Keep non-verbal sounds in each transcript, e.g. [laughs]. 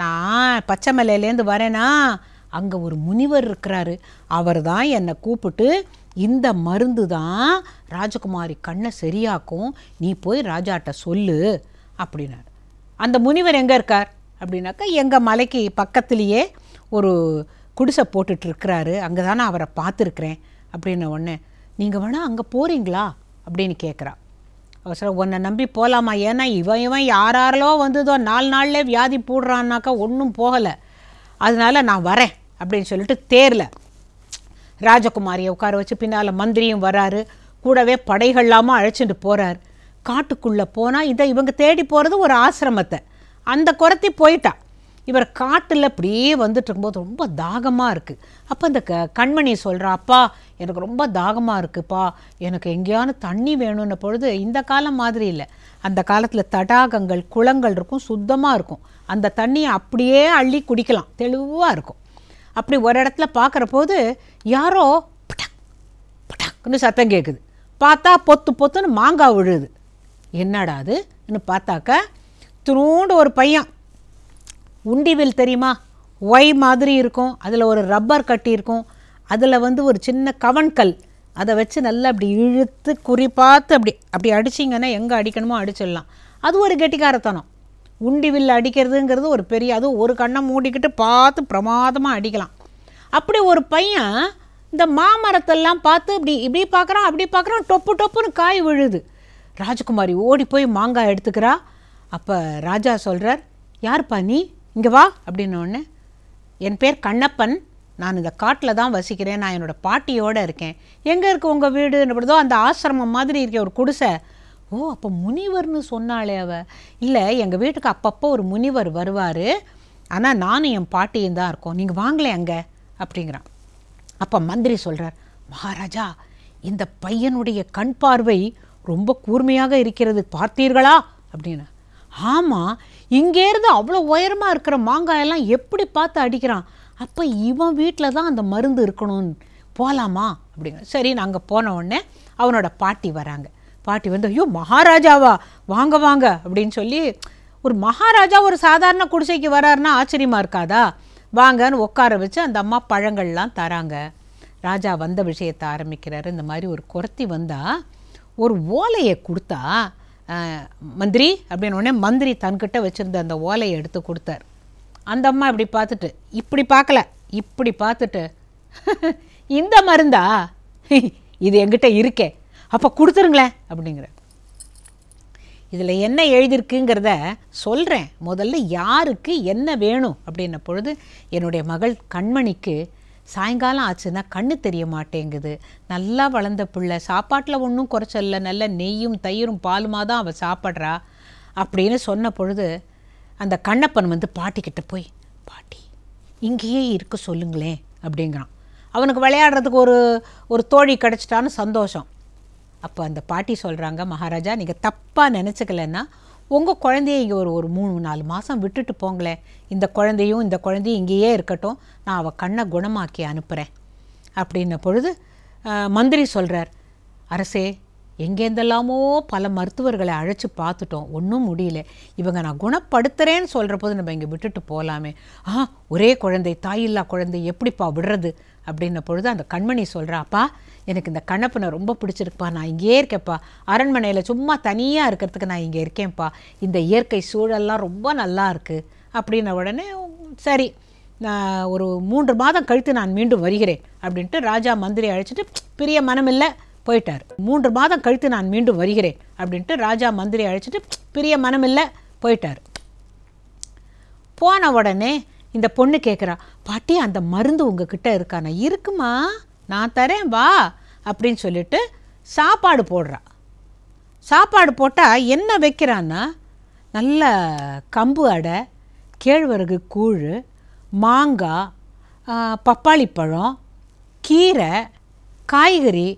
நான் பச்சைமலையிலேருந்து வரேனா? அங்கே ஒரு முனிவர் இருக்கிறாரு. அவர் தான் என்னை கூப்பிட்டு இந்த மருந்து தான் ராஜகுமாரி கண்ணை சரியாக்கும். நீ போய் ராஜாட்ட சொல்லு அப்படின்னாரு. அந்த முனிவர் எங்கே இருக்கார்? அப்படின்னாக்கா எங்கள் மலைக்கு பக்கத்துலேயே ஒரு குடிசை போட்டுட்டு இருக்கிறாரு அங்கே தானே அவரை பார்த்துருக்குறேன் அப்படின்ன உடனே நீங்கள் வேணால் அங்கே போகிறீங்களா அப்படின்னு கேட்குறா அவசரம். உன்னை நம்பி போகலாமா ஏன்னா இவன் இவன் யாராரலோ வந்ததோ நாலு நாள்லே வியாதி போடுறான்னாக்கா ஒன்றும் போகலை. அதனால நான் வரேன் அப்படின்னு சொல்லிட்டு தேரில் ராஜகுமாரியை உட்கார வச்சு பின்னால் மந்திரியும் வராரு. கூடவே படைகள்லாமல் அழைச்சிட்டு போகிறார் காட்டுக்குள்ளே போனால் இதை இவங்க தேடி போகிறது ஒரு ஆசிரமத்தை. அந்த குரத்தி போயிட்டா. இவர் காட்டில் அப்படியே வந்துட்டு இருக்கும்போது ரொம்ப தாகமாக இருக்குது அப்போ அந்த க கண்மணி சொல்கிறா அப்பா எனக்கு ரொம்ப தாகமாக இருக்குப்பா. எனக்கு எங்கேயான தண்ணி வேணும்ன பொழுது இந்த காலம் மாதிரி இல்லை. அந்த காலத்தில் தடாகங்கள் குளங்கள் இருக்கும் சுத்தமாக இருக்கும். அந்த தண்ணியை அப்படியே அள்ளி குடிக்கலாம். தெளிவாக இருக்கும். அப்படி ஒரு இடத்துல பார்க்குற போது யாரோ பட்டக் சத்தம் கேட்குது பார்த்தா பொத்து பொத்துன்னு மாங்காய் விழுது. என்னடா அதுன்னு பார்த்தாக்க துணூண்டு ஒரு பையன். உண்டிவில் தெரியுமா? ஒய் மாதிரி இருக்கும். அதில் ஒரு ரப்பர் கட்டி இருக்கும். அதில் வந்து ஒரு சின்ன கவன்கல். அதை வச்சு நல்லா அப்படி இழுத்து குறி பார்த்து அப்படி அப்படி அடிச்சிங்கன்னா எங்கே அடிக்கணுமோ அடிச்சிடலாம். அது ஒரு கெட்டிக்காரத்தனம். உண்டிவில் அடிக்கிறதுங்கிறது ஒரு பெரிய அதுவும் ஒரு கண்ணை மூடிக்கிட்டு பார்த்து பிரமாதமாக அடிக்கலாம். அப்படி ஒரு பையன் இந்த மாமரத்தெல்லாம் பார்த்து இப்படி இப்படி பார்க்குறான் அப்படி பார்க்குறான் டொப்பு டொப்புன்னு காய் விழுது. ராஜகுமாரி ஓடி போய் மாங்காய் எடுத்துக்கிறா. அப்போ ராஜா சொல்கிறார் யார்ப்பா நீ? இங்கே வா அப்படின்னோடனே என் பேர் கண்ணப்பன். நான் இந்த காட்டில் தான் வசிக்கிறேன். நான் என்னோடய பாட்டியோடு இருக்கேன். எங்கே இருக்குது உங்கள் வீடு? என்னப்படுதோ அந்த ஆசிரமம் மாதிரி இருக்க ஒரு குடிசை. ஓ அப்போ முனிவர்னு சொன்னாலே அவ. இல்லை எங்கள் வீட்டுக்கு அப்பப்போ ஒரு முனிவர் வருவார். ஆனால் நானும் என் பாட்டியும் தான் இருக்கோம். நீங்கள் வாங்கலை அங்கே. அப்படிங்கிறான். அப்போ மந்திரி சொல்கிறார் மகாராஜா இந்த பையனுடைய கண் பார்வை ரொம்ப கூர்மையாக இருக்கிறது. பார்த்தீர்களா? அப்படின்னு ஆமாம் இங்கேருந்து அவ்வளோ உயரமாக இருக்கிற மாங்காயெல்லாம் எப்படி பார்த்து அடிக்கிறான்? அப்போ இவன் வீட்டில் தான் அந்த மருந்து இருக்கணும்னு. போகலாமா அப்படிங்க. சரி நாங்கள் போன உடனே அவனோட பாட்டி வராங்க. பாட்டி வந்து ஐயோ மகாராஜாவா? வாங்க வாங்க. அப்படின்னு சொல்லி ஒரு மகாராஜா ஒரு சாதாரண குடிசைக்கு வராருன்னா ஆச்சரியமாக இருக்காதா? வாங்கன்னு உட்கார வச்சு அந்த அம்மா பழங்கள்லாம் தராங்க. ராஜா வந்த விஷயத்தை ஆரம்பிக்கிறாரு. இந்த மாதிரி ஒரு குரத்தி வந்தால் ஒரு ஓலையை கொடுத்தா மந்திரி அப்படின்னு உடனே மந்திரி தன்கிட்ட வச்சுருந்த அந்த ஓலையை எடுத்து கொடுத்தார். அந்த அம்மா இப்படி பார்த்துட்டு இப்படி பார்க்கல இப்படி பார்த்துட்டு. [laughs] இந்த மருந்தா? [laughs] இது என்கிட்ட இருக்கே அப்போ கொடுத்துருங்களேன் அப்படிங்கிற இதில் என்ன எழுதியிருக்குங்கிறத சொல்கிறேன் முதல்ல யாருக்கு என்ன வேணும்? அப்படின்ன பொழுது என்னுடைய மகள் கண்மணிக்கு சாயங்காலம் ஆச்சுன்னா கண்ணு தெரிய மாட்டேங்குது. நல்லா வளர்ந்த பிள்ளை. சாப்பாட்டில் ஒன்றும் குறைச்சல்ல. நல்ல நெய்யும் தயிரும் பாலுமாக தான் அவள் சாப்பிட்றா. அப்படின்னு சொன்ன பொழுது அந்த கண்ணப்பன் வந்து பாட்டிக்கிட்ட போய் பாட்டி இங்கேயே இருக்க சொல்லுங்களேன் அப்படிங்கிறான். அவனுக்கு விளையாடுறதுக்கு ஒரு ஒரு தோழி கிடச்சிட்டான்னு சந்தோஷம். அப்போ அந்த பாட்டி சொல்கிறாங்க மகாராஜா நீங்கள் தப்பாக நினச்சிக்கலன்னா உங்கள் குழந்தைய இங்கே ஒரு ஒரு மூணு நாலு மாதம் விட்டுட்டு போங்களேன். இந்த குழந்தையும் இந்த குழந்தையும் இங்கேயே இருக்கட்டும். நான் அவள் கண்ணை குணமாக்கி அனுப்புகிறேன் அப்படின்ன பொழுது மந்திரி சொல்கிறார் அரசே எங்கேருந்தெல்லாமோ பல மருத்துவர்களை அழைச்சி பார்த்துட்டோம். ஒன்றும் முடியல. இவங்க நான் குணப்படுத்துகிறேன்னு சொல்கிற போது நம்ம இங்கே விட்டுட்டு போகலாமே ஆ ஒரே குழந்தை தாயில்லா குழந்தை எப்படிப்பா விடுறது? அப்படின்ன பொழுது அந்த கண்மணி சொல்கிறாப்பா எனக்கு இந்த கண்ணப்பனை ரொம்ப பிடிச்சிருக்குப்பா. நான் இங்கேயே இருக்கேன்ப்பா. அரண்மனையில் சும்மா தனியாக இருக்கிறதுக்கு நான் இங்கே இருக்கேன்ப்பா. இந்த இயற்கை சூழல்லாம் ரொம்ப நல்லா இருக்குது அப்படின்ன உடனே சரி நான் ஒரு மூன்று மாதம் கழித்து நான் மீண்டும் வருகிறேன். அப்படின்ட்டு ராஜா மந்திரி அழைச்சிட்டு பிரிய மனமில்லை. போயிட்டார். மூன்று மாதம் கழித்து நான் மீண்டும் வருகிறேன். அப்படின்ட்டு ராஜா மந்திரி அழைச்சிட்டு பிரிய மனமில்லை. போயிட்டார். போன உடனே இந்த பொண்ணு கேட்குறா பாட்டி அந்த மருந்து உங்ககிட்ட இருக்கானா இருக்குமா? நான் தரேன் வா. அப்படின்னு சொல்லிட்டு சாப்பாடு போடுறா. சாப்பாடு போட்டால் என்ன வைக்கிறான்னா நல்ல கம்பு அடை கேழ்வரகு கூழ் மாங்காய் பப்பாளி பழம் கீரை காய்கறி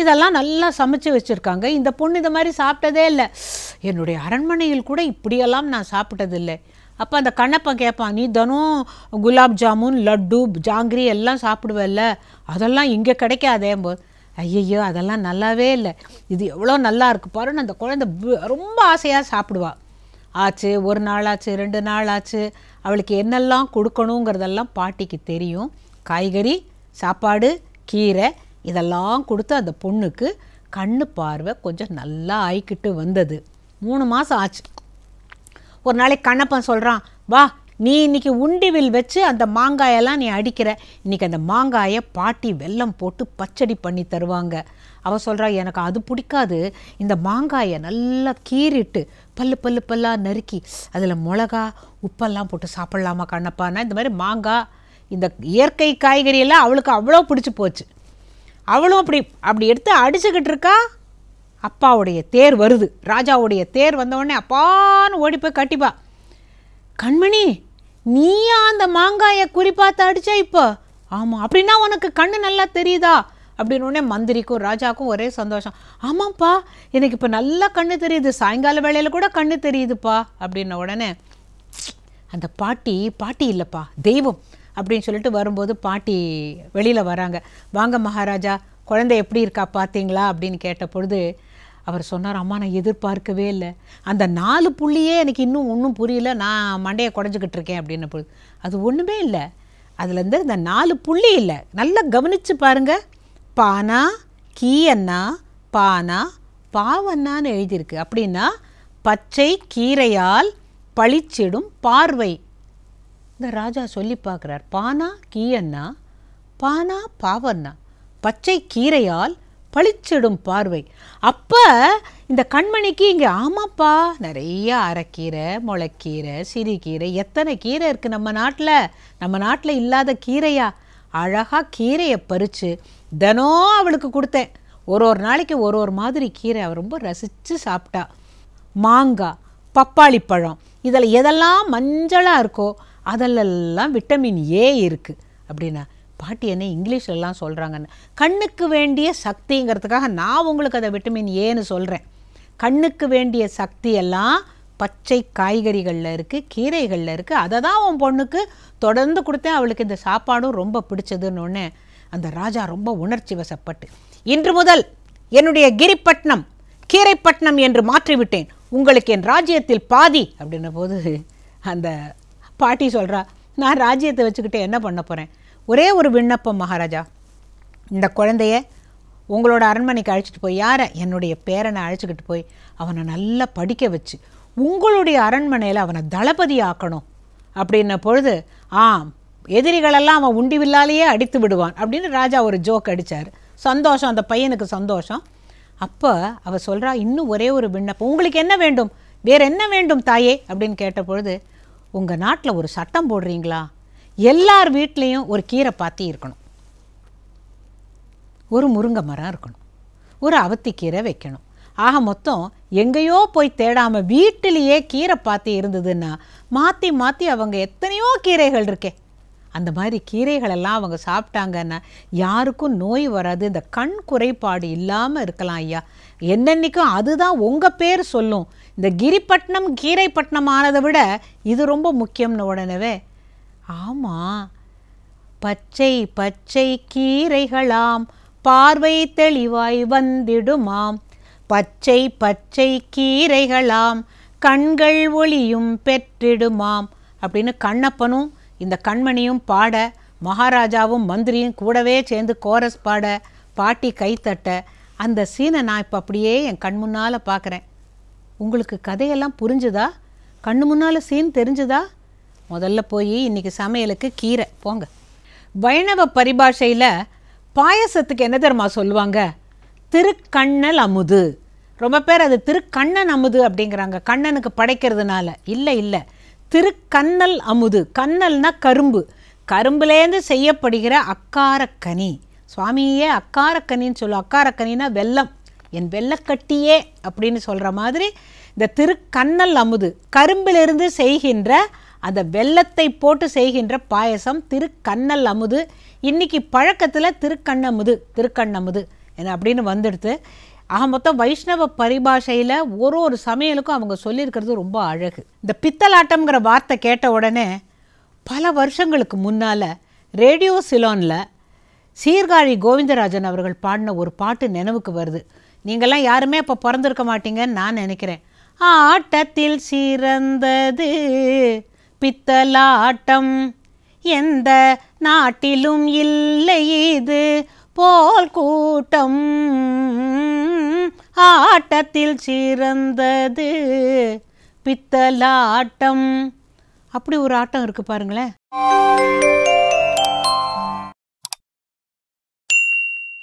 இதெல்லாம் நல்லா சமைச்சு வச்சுருக்காங்க. இந்த பொண்ணு இந்த மாதிரி சாப்பிட்டதே இல்லை. என்னுடைய அரண்மனையில் கூட இப்படியெல்லாம் நான் சாப்பிட்டதில்லை. அப்போ அந்த கண்ணப்பன் கேட்பான் நீ தினம் குலாப் ஜாமுன் லட்டு ஜாங்கிரி எல்லாம் சாப்பிடுவல்ல? அதெல்லாம் இங்கே கிடைக்காதே. போது ஐயையோ அதெல்லாம் நல்லாவே இல்லை. இது எவ்வளோ நல்லா இருக்கு பாருன்னு அந்த குழந்தை ரொம்ப ஆசையாக சாப்பிடுவா. ஆச்சு ஒரு நாள் ஆச்சு ரெண்டு நாள் ஆச்சு. அவளுக்கு என்னெல்லாம் கொடுக்கணுங்கிறதெல்லாம் பாட்டிக்கு தெரியும். காய்கறி சாப்பாடு கீரை இதெல்லாம் கொடுத்து அந்த பொண்ணுக்கு கண்ணு பார்வை கொஞ்சம் நல்லா ஆயிக்கிட்டு வந்தது. மூணு மாதம் ஆச்சு. ஒரு நாளைக்கு கண்ணப்பன் சொல்கிறான் வா நீ இன்னைக்கு உண்டிவில் வச்சு அந்த மாங்காயெல்லாம் நீ அடிக்கிற. இன்னைக்கு அந்த மாங்காயை பாட்டி வெல்லம் போட்டு பச்சடி பண்ணி தருவாங்க. அவள் சொல்கிறா எனக்கு அது பிடிக்காது. இந்த மாங்காயை நல்லா கீறிட்டு பல்லு பல்லு பல்லாக நறுக்கி அதில் மிளகா உப்பெல்லாம் போட்டு சாப்பிட்லாமா கண்ணப்பானா இந்த மாதிரி மாங்காய் இந்த இயற்கை காய்கறியெல்லாம் அவளுக்கு அவ்வளோ பிடிச்சி போச்சு. அவளும் அப்படி அப்படி எடுத்து அடிச்சுக்கிட்டு இருக்கா அப்பாவுடைய தேர் வருது. ராஜாவுடைய தேர் வந்தவுடனே அப்பான்னு ஓடி போய் கட்டிப்பா. கண்மணி நீயா அந்த மாங்காயை குறி பார்த்து அடிச்சா இப்போ? ஆமாம் அப்படின்னா உனக்கு கண்ணு நல்லா தெரியுதா? அப்படின்னு உடனே மந்திரிக்கும் ராஜாக்கும் ஒரே சந்தோஷம். ஆமாம்ப்பா எனக்கு இப்போ நல்லா கண்ணு தெரியுது. சாயங்கால வேளையில் கூட கண்ணு தெரியுதுப்பா அப்படின்ன உடனே அந்த பாட்டி பாட்டி இல்லைப்பா தெய்வம் அப்படின்னு சொல்லிட்டு வரும்போது பாட்டி வெளியில் வராங்க. வாங்க மகாராஜா குழந்தை எப்படி இருக்கா பார்த்தீங்களா அப்படின்னு கேட்ட பொழுது அவர் சொன்னார் அம்மா நான் எதிர்பார்க்கவே இல்லை. அந்த நாலு புள்ளியே எனக்கு இன்னும் ஒன்றும் புரியல. நான் மண்டையை குடஞ்சிக்கிட்டு இருக்கேன் அப்படின்ன பொழுது அது ஒன்றுமே இல்லை. அதுலேருந்து இந்த நாலு புள்ளி இல்லை. நல்லா கவனித்து பாருங்க. பானா கீயன்னா பானா பாவண்ணான்னு எழுதியிருக்கு. அப்படின்னா பச்சை கீரையால் பளிச்சிடும் பார்வை. இந்த ராஜா சொல்லி பார்க்குறார் பானா கீயண்ணா பானா பாவண்ணா பச்சை கீரையால் பளிச்சிடும் பார்வை. அப்போ இந்த கண்மணிக்கு இங்கே ஆமாப்பா நிறைய அரைக்கீரை முளைக்கீரை சிறுகீரை எத்தனை கீரை இருக்குது நம்ம நாட்டில்? நம்ம நாட்டில் இல்லாத கீரையா? அழகாக கீரையை பறித்து தினம் அவளுக்கு கொடுத்தேன். ஒரு ஒரு நாளைக்கு ஒரு ஒரு மாதிரி கீரை அவள் ரொம்ப ரசித்து சாப்பிட்டா. மாங்காய் பப்பாளி பழம் இதில் எதெல்லாம் மஞ்சளாக இருக்கோ அதிலெல்லாம் விட்டமின் ஏ இருக்குது அப்படின்னா பாட்டி என்ன இங்கிலீஷ்லலாம் சொல்கிறாங்கன்னு கண்ணுக்கு வேண்டிய சக்திங்கிறதுக்காக நான் உங்களுக்கு அதை விட்டமின் ஏன்னு சொல்கிறேன் கண்ணுக்கு வேண்டிய சக்தி எல்லாம் பச்சை காய்கறிகளில் இருக்குது கீரைகளில் இருக்குது அதை தான் உன் பொண்ணுக்கு தொடர்ந்து கொடுத்தேன். அவளுக்கு இந்த சாப்பாடும் ரொம்ப பிடிச்சதுன்னு ஒன்று அந்த ராஜா ரொம்ப உணர்ச்சி வசப்பட்டு இன்று முதல் என்னுடைய கிரிப்பட்டினம் கீரைப்பட்டினம் என்று மாற்றிவிட்டேன். உங்களுக்கு என் ராஜ்யத்தில் பாதி அப்படின்ன போது அந்த பாட்டி சொல்கிறா நான் ராஜ்யத்தை வச்சுக்கிட்டு என்ன பண்ண போகிறேன் ஒரே ஒரு விண்ணப்பம் மகாராஜா. இந்த குழந்தைய உங்களோட அரண்மனைக்கு அழைச்சிட்டு போய் யாரை? என்னுடைய பேரனை அழைச்சிக்கிட்டு போய் அவனை நல்லா படிக்க வச்சு உங்களுடைய அரண்மனையில் அவனை தளபதி ஆக்கணும். அப்படின்ன பொழுது ஆம் எதிரிகளெல்லாம் அவன் உண்டி வில்லாலேயே அடித்து விடுவான் அப்படின்னு ராஜா ஒரு ஜோக் அடித்தார் சந்தோஷம் அந்த பையனுக்கு சந்தோஷம். அப்போ அவள் சொல்கிறா இன்னும் ஒரே ஒரு விண்ணப்பம். உங்களுக்கு என்ன வேண்டும்? வேறு என்ன வேண்டும் தாயே? அப்படின்னு கேட்ட பொழுது உங்கள் நாட்டில் ஒரு சட்டம் போடுறீங்களா? எல்லார் வீட்லேயும் ஒரு கீரை பாத்தி இருக்கணும். ஒரு முருங்கை மரம் இருக்கணும். ஒரு அவத்திக்கீரை வைக்கணும். ஆக மொத்தம் எங்கேயோ போய் தேடாமல் வீட்டிலேயே கீரை பாத்தி இருந்ததுன்னா மாற்றி மாற்றி அவங்க எத்தனையோ கீரைகள் இருக்கே. அந்த மாதிரி கீரைகளெல்லாம் அவங்க சாப்பிட்டாங்கன்னா யாருக்கும் நோய் வராது. இந்த கண் குறைபாடு இல்லாமல் இருக்கலாம் ஐயா. என்னென்னைக்கும் அதுதான் உங்கள் பேர் சொல்லும். இந்த கிரிப்பட்டினம் கீரைப்பட்டினம் ஆனதை விட இது ரொம்ப முக்கியம்னு உடனே ஆமாம் பச்சை பச்சை கீரைகளாம் பார்வை தெளிவாய் வந்திடுமாம். பச்சை பச்சை கீரைகளாம் கண்கள் ஒளியும் பெற்றிடுமாம். அப்படின்னு கண்ணப்பனும் இந்த கண்மணியும் பாட மகாராஜாவும் மந்திரியும் கூடவே சேர்ந்து கோரஸ் பாட பாட்டி கைத்தட்ட அந்த சீனை நான் இப்போ அப்படியே என் கண் முன்னால் பார்க்குறேன் உங்களுக்கு கதையெல்லாம் புரிஞ்சுதா? கண்ணு முன்னால் சீன் தெரிஞ்சுதா? முதல்ல போய் இன்றைக்கி சமையலுக்கு கீரை. போங்க. வைணவ பரிபாஷையில் பாயசத்துக்கு என்ன தெரியுமா சொல்லுவாங்க? திருக்கண்ணல் அமுது. ரொம்ப பேர் அது திருக்கண்ணன் அமுது அப்படிங்கிறாங்க. கண்ணனுக்கு படைக்கிறதுனால. இல்லை இல்லை. திருக்கண்ணல் அமுது. கண்ணல்னா கரும்பு. கரும்புலேருந்து செய்யப்படுகிற அக்காரக்கனி. சுவாமியே அக்காரக்கனின்னு சொல்லுவோம் அக்காரக்கனின்னா வெல்லம். என் வெள்ளக்கட்டியே அப்படின்னு சொல்கிற மாதிரி இந்த திருக்கண்ணல் அமுது. கரும்பிலிருந்து செய்கின்ற அந்த வெல்லத்தை போட்டு செய்கின்ற பாயசம் திருக்கண்ணல் அமுது. இன்னைக்கு பழக்கத்தில் திருக்கண்ணமுது திருக்கண்ணமுது என்ன அப்படின்னு வந்துடுது ஆக மொத்தம் வைஷ்ணவ பரிபாஷையில் ஒரு ஒரு சமையலுக்கும் அவங்க சொல்லியிருக்கிறது ரொம்ப அழகு. இந்த பித்தலாட்டம்ங்கிற வார்த்தை கேட்ட உடனே பல வருஷங்களுக்கு முன்னால் ரேடியோ சிலோனில் சீர்காழி கோவிந்தராஜன் அவர்கள் பாடின ஒரு பாட்டு நினைவுக்கு வருது. நீங்கள்லாம் யாருமே அப்போ பிறந்திருக்க மாட்டீங்கன்னு நான் நினைக்கிறேன். ஆட்டத்தில் சிறந்தது பித்தலாட்டம். எந்த நாட்டிலும் இல்லை இது போல் கூட்டம். ஆட்டத்தில் சிறந்தது பித்தலாட்டம். அப்படி ஒரு ஆட்டம் இருக்கு பாருங்களேன்.